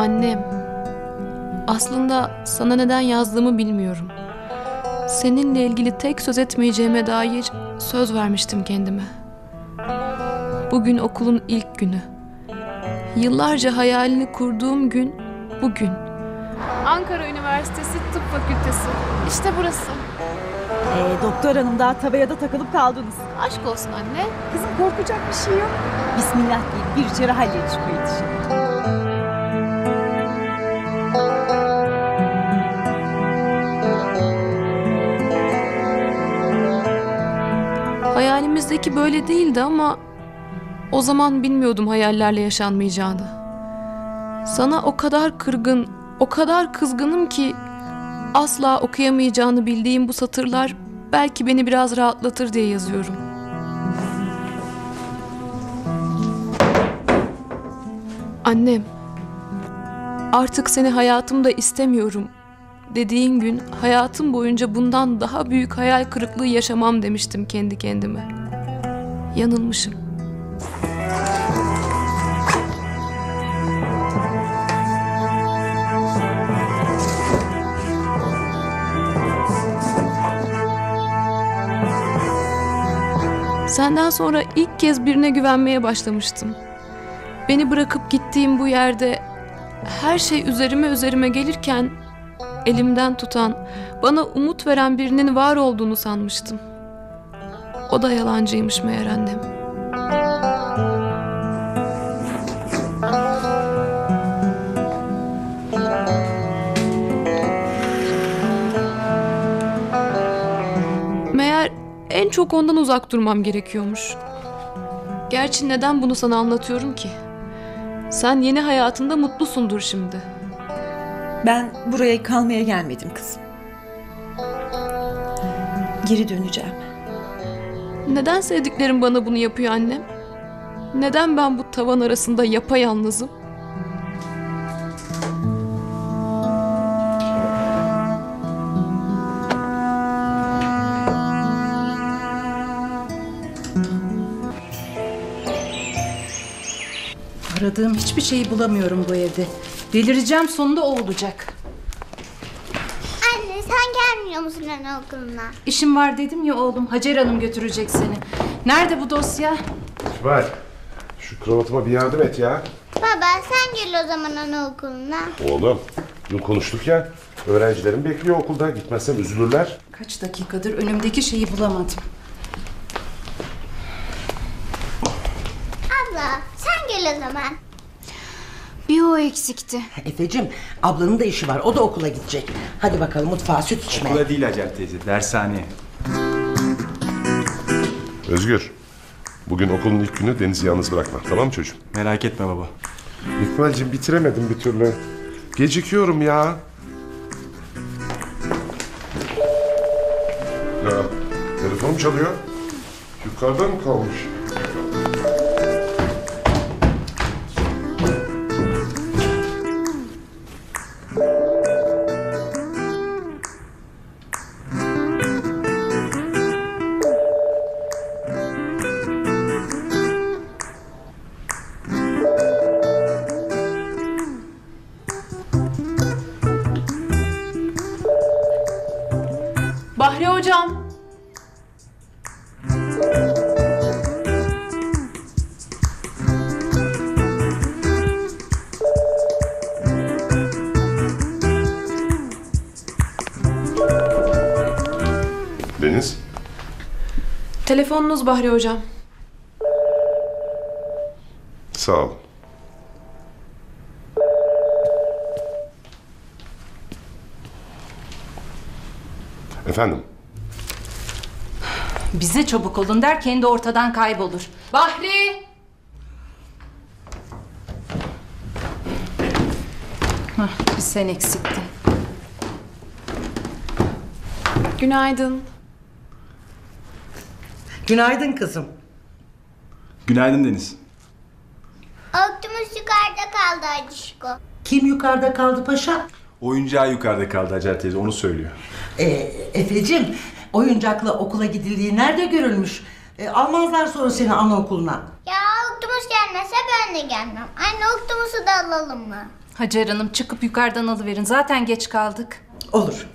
Annem. Aslında sana neden yazdığımı bilmiyorum. Seninle ilgili tek söz etmeyeceğime dair söz vermiştim kendime. Bugün okulun ilk günü. Yıllarca hayalini kurduğum gün bugün. Ankara Üniversitesi Tıp Fakültesi. İşte burası. Ee, doktor hanım daha tabelada takılıp kaldınız. Aşk olsun anne. Kızım korkacak bir şey yok. Bismillah deyip bir içeri halledin şu Hayalimizdeki böyle değildi ama o zaman bilmiyordum hayallerle yaşanmayacağını. Sana o kadar kırgın, o kadar kızgınım ki asla okuyamayacağını bildiğim bu satırlar belki beni biraz rahatlatır diye yazıyorum. Annem, artık seni hayatımda istemiyorum dediğin gün hayatım boyunca bundan daha büyük hayal kırıklığı yaşamam demiştim kendi kendime. Yanılmışım. Senden sonra ilk kez birine güvenmeye başlamıştım. Beni bırakıp gittiğim bu yerde her şey üzerime üzerime gelirken elimden tutan, bana umut veren birinin var olduğunu sanmıştım. O da yalancıymış meğer annem. Meğer en çok ondan uzak durmam gerekiyormuş. Gerçi neden bunu sana anlatıyorum ki? Sen yeni hayatında mutlusundur şimdi. Ben buraya kalmaya gelmedim kızım. Geri döneceğim. Neden sevdiklerim bana bunu yapıyor annem? Neden ben bu tavan arasında yapayalnızım? Aradığım hiçbir şeyi bulamıyorum bu evde. Delireceğim sonunda o olacak. Anne gelmiyor musun anaokuluna? İşim var dedim ya oğlum. Hacer Hanım götürecek seni. Nerede bu dosya? Var. Şu kravatıma bir yardım et ya. Baba sen gel o zaman anaokuluna. Oğlum, dün konuştuk ya. Öğrencilerim bekliyor okulda. Gitmezsem üzülürler. Kaç dakikadır önümdeki şeyi bulamadım. Abla sen gel o zaman. Bir o eksikti. Efe'cim ablanın da işi var. O da okula gidecek. Hadi bakalım mutfağa süt içmeye. Okula değil Hacer teyze, dershaneye. Özgür, bugün okulun ilk günü Deniz'i yalnız bırakma. Tamam mı çocuğum? Merak etme baba. İkbal'cim bitiremedim bir türlü. Gecikiyorum ya. Ya, telefon çalıyor. Yukarıda mı kalmış? Bahri hocam. Deniz, Telefonunuz Bahri hocam. sağ ol. Efendim, Bize çabuk olun der kendi ortadan kaybolur. Bahri! Hah, bir sen eksiktin. Günaydın. Günaydın kızım. Günaydın Deniz. Optimus yukarıda kaldı Acişko. Kim yukarıda kaldı paşa? Oyuncağı yukarıda kaldı Hacer teyze, onu söylüyor. Ee, Efe'cim oyuncakla okula gidildiği nerede görülmüş? Ee, almazlar sonra seni anaokuluna. Ya Optimus gelmezse ben de gelmem. Anne Optimus'u da alalım mı? Hacer Hanım çıkıp yukarıdan alıverin. Zaten geç kaldık. Olur.